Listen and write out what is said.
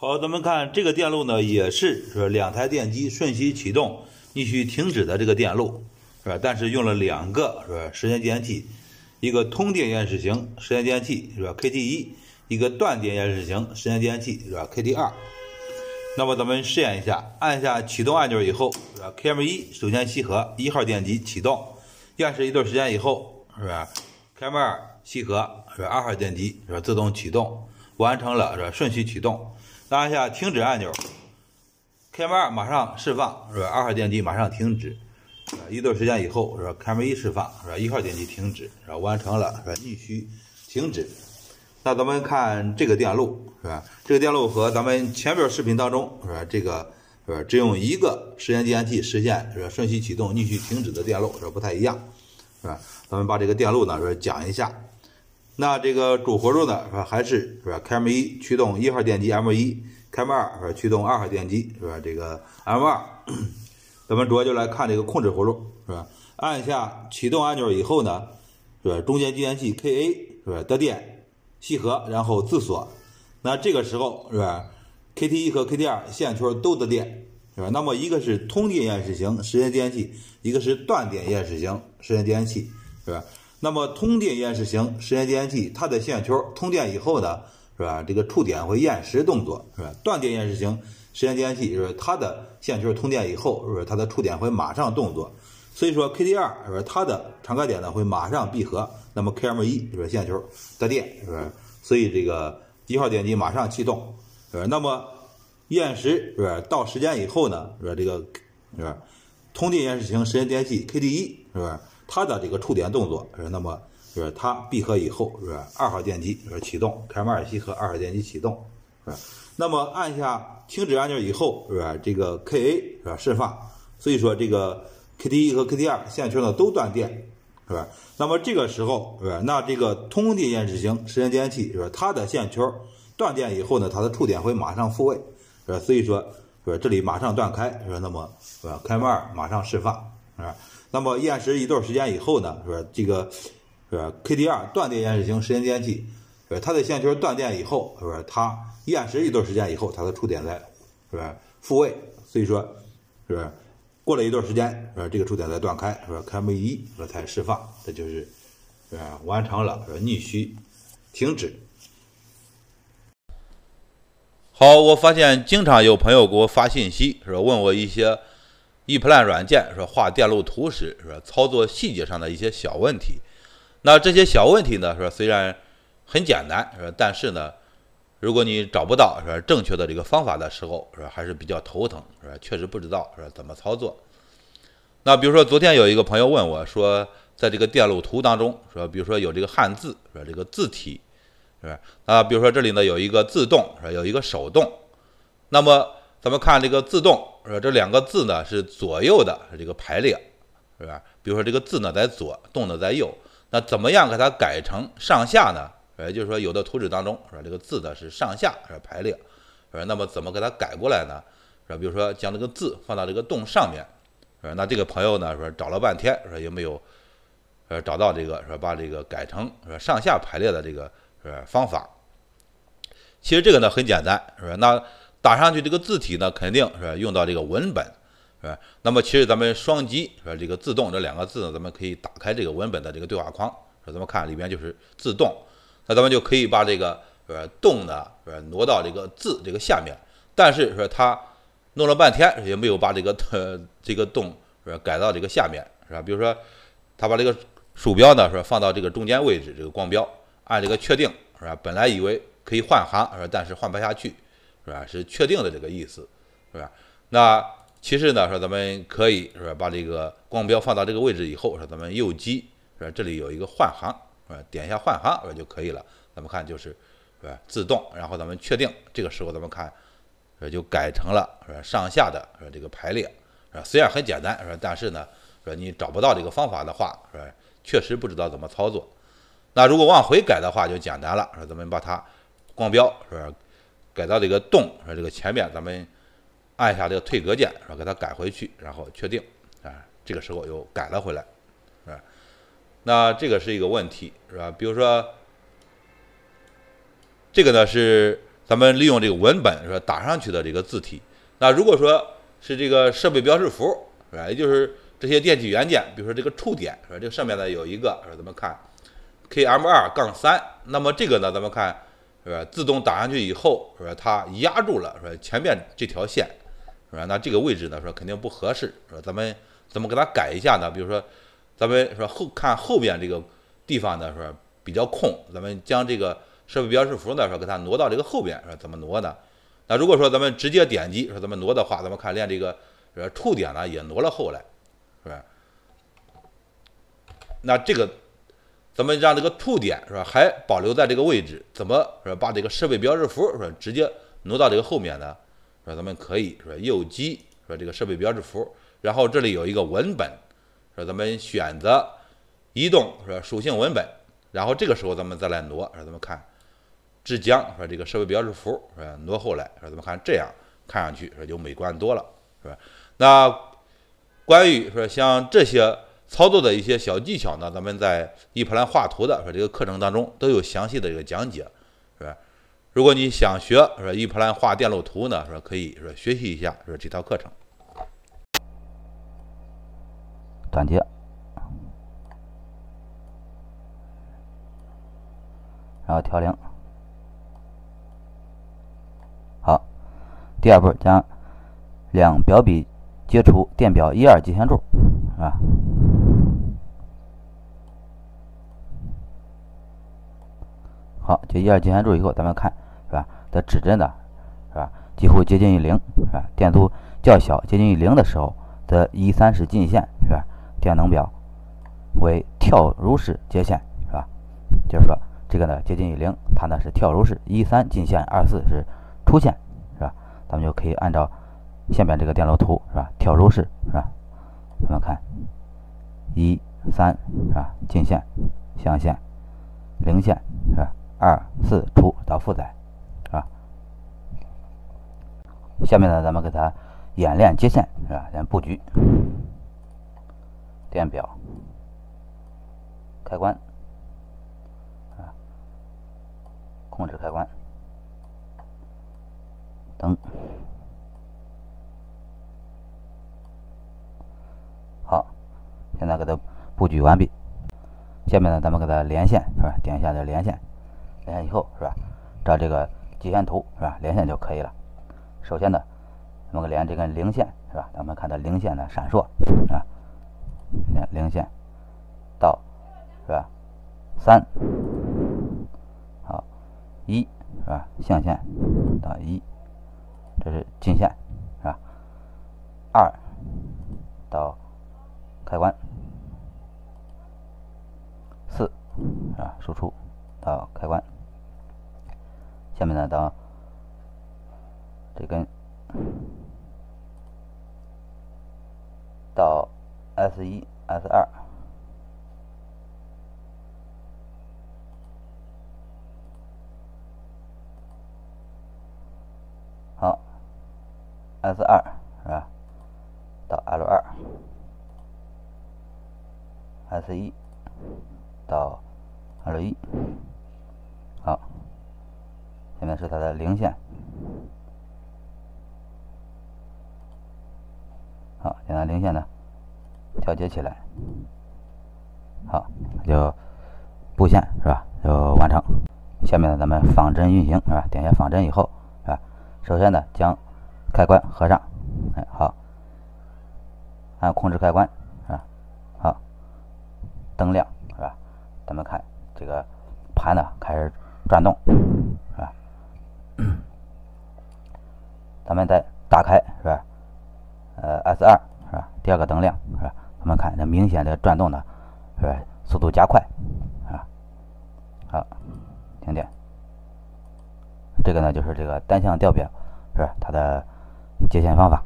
好，咱们看这个电路呢，也是是吧两台电机瞬息启动、逆序停止的这个电路，是吧？但是用了两个是吧时间计算器，一个通电延时型时间计算器是吧 KT 一，一个断电延时型时间计算器是吧 KT 二。那么咱们试验一下，按下启动按钮以后，是吧？KM 一首先吸合一号电机启动，延时一段时间以后，是吧？KM 二吸合是吧？二号电机是吧？自动启动，完成了是吧？顺序启动。按下停止按钮，KM 二马上释放是吧？二号电机马上停止，一段时间以后是吧？KM 一释放是吧？一号电机停止是吧？完成了是吧？逆序停止。那咱们看这个电路是吧？这个电路和咱们前边视频当中是吧？这个是吧？只用一个时间计算器实现是吧？顺序启动、逆序停止的电路是？不太一样，是吧？咱们把这个电路呢是讲一下。那这个主活路呢是吧？还是是吧？KM 一驱动一号电机 M 一，KM 二是吧？驱动二号电机是吧？这个 M 二，咱们主要就来看这个控制活路是吧？按下启动按钮以后呢，是吧？中间继电器 KA 是吧？得电吸合，然后自锁。那这个时候是吧？KT 一和 KT 二线圈都得电是吧？那么一个是通电延时型时间继电器，一个是断电延时型时间继电器是吧？那么通电延时型时间计算器，它的线圈通电以后呢，是吧？这个触点会延时动作，是吧？断电延时型时间计算器是它的线圈通电以后，是吧？它的触点会马上动作。所以说 KT 二是吧？它的常开点呢会马上闭合。那么 KM 一是吧？线球得电是吧？所以这个一号电机马上启动，是吧？那么延时是吧？到时间以后呢，是吧？这个是吧？通电延时型时间电器 KT 一是吧？它的这个触点动作是那么是它闭合以后是吧？二号电机是启动，KM 二吸和二号电机启动是吧？那么按下停止按钮以后是吧？这个 KA 是吧？释放，所以说这个 KT 一和 KT 二线圈呢都断电是吧？那么这个时候是吧？那这个通电延时型时间计算器是吧？它的线圈断电以后呢，它的触点会马上复位是吧？所以说是？这里马上断开是吧？那么是吧？KM 二马上释放是吧？那么延时一段时间以后呢，是吧？这个是吧？KT 二断电延时型时间计算器，是吧？它的线圈断电以后，是吧？它延时一段时间以后，它的触点在是吧？复位，所以说是吧？过了一段时间，是吧？这个触点再断开，是吧？KM 一是吧？才释放，这就是是吧？完成了是吧？逆序停止。好，我发现经常有朋友给我发信息，是吧？问我一些 ePlan 软件是吧？画电路图时是？操作细节上的一些小问题。那这些小问题呢，是？虽然很简单，是吧？但是呢，如果你找不到是？正确的这个方法的时候，是吧？还是比较头疼，是吧？确实不知道是？怎么操作。那比如说，昨天有一个朋友问我说，在这个电路图当中，是吧？比如说有这个汉字，是吧？这个字体。是吧？啊，比如说这里呢有一个自动，是吧？有一个手动。那么咱们看这个自动，是吧？这两个字呢是左右的这个排列，是吧？比如说这个字呢在左，动呢在右。那怎么样给它改成上下呢？也就是说，有的图纸当中，是吧？这个字呢是上下是排列，是吧？那么怎么给它改过来呢？是吧？比如说将这个字放到这个洞上面，是吧？那这个朋友呢说找了半天，说有没有呃找到这个说把这个改成是吧上下排列的这个。是？方法，其实这个呢很简单，是吧？那打上去这个字体呢，肯定是？用到这个文本，是吧？那么其实咱们双击是吧？这个自动这两个字呢，咱们可以打开这个文本的这个对话框，说咱们看里面就是自动，那咱们就可以把这个是吧动呢是吧挪到这个字这个下面，但是说它弄了半天也没有把这个呃这个动是吧改到这个下面，是吧？比如说他把这个鼠标呢是吧放到这个中间位置这个光标。按这个确定是吧？本来以为可以换行是吧？但是换不下去是吧？是确定的这个意思是吧？那其实呢说咱们可以是吧？把这个光标放到这个位置以后，说咱们右击是吧？这里有一个换行是吧？点一下换行是吧就可以了。咱们看就是是吧？自动，然后咱们确定，这个时候咱们看呃就改成了是吧？上下的是吧？这个排列是吧？虽然很简单是吧？但是呢说你找不到这个方法的话是吧？确实不知道怎么操作。那如果往回改的话就简单了，说咱们把它光标是吧改到这个洞说这个前面，咱们按下这个退格键是吧给它改回去，然后确定啊，这个时候又改了回来，是吧？那这个是一个问题是吧？比如说这个呢是咱们利用这个文本是吧打上去的这个字体。那如果说是这个设备标识符是吧，也就是这些电气元件，比如说这个触点是吧，这个上面呢有一个是吧，咱们看 KM 二杠三，那么这个呢咱们看是吧，自动打上去以后是吧，它压住了是吧？前面这条线是吧，那这个位置呢说肯定不合适是吧，咱们怎么给它改一下呢？比如说咱们说后看后边这个地方呢是比较空，咱们将这个设备标识符呢说给它挪到这个后边是吧？怎么挪呢？那如果说咱们直接点击说咱们挪的话，咱们看连这个呃触点呢也挪了后来，是吧？那这个咱们让这个触点是吧还保留在这个位置，怎么是吧把这个设备标志符是吧直接挪到这个后面呢？是吧？咱们可以是吧右击是吧这个设备标志符，然后这里有一个文本，是吧？咱们选择移动是吧属性文本，然后这个时候咱们再来挪，是吧？咱们看。只将说这个设备标志符是吧挪后来，说咱们看这样看上去说就美观多了，是吧？那关于说像这些操作的一些小技巧呢，咱们在 E 普兰画图的说这个课程当中都有详细的这个讲解，是吧？如果你想学说 E 普兰画电路图呢，说可以说学习一下说这套课程。转接，然后调零。好第二步，将两表笔接触电表一二接线柱，啊，接一二接线柱以后，咱们看是吧？的指针呢，是吧？几乎接近于零，是吧？电阻较小，接近于零的时候，则一三是进线，是吧？电能表为跳入式接线，是吧？就是说，这个呢接近于零，它呢是跳入式，一三进线，二四是出线是吧。咱们就可以按照下面这个电路图是吧？跳入式是吧？咱们看一三是吧？进线、相线、零线是吧？二四出到负载是吧？下面呢，咱们给它演练接线是吧？连布局电表开关啊，控制开关。灯，好，现在给它布局完毕。下面呢，咱们给它连线，是吧？点一下这连线，连线以后，是吧？照这个接线图，是吧？连线就可以了。首先呢，我们连这根零线，是吧？咱们看它零线的闪烁，是吧？连零线到，是吧？三，好，一，是吧？象线到一。这是进线，是吧？二到开关，四是吧？输出到开关。下面呢，到这根到 S 一、S 二。好 S 二是吧？到 L 二，S 一到 L 一，现在是它的零线，好，现在零线呢调节起来，好，就布线是吧？就完成。下面呢，咱们仿真运行是吧？点一下仿真以后是吧？首先呢，将开关合上，哎，好，按控制开关，是吧？好，灯亮，是吧？咱们看这个盘呢开始转动，咱们再打开，是吧？呃，S 二，是吧？第二个灯亮，是吧？咱们看这明显的转动呢，是吧？速度加快，啊，好，停电。这个呢就是这个单向调表，是吧？它的。接线方法。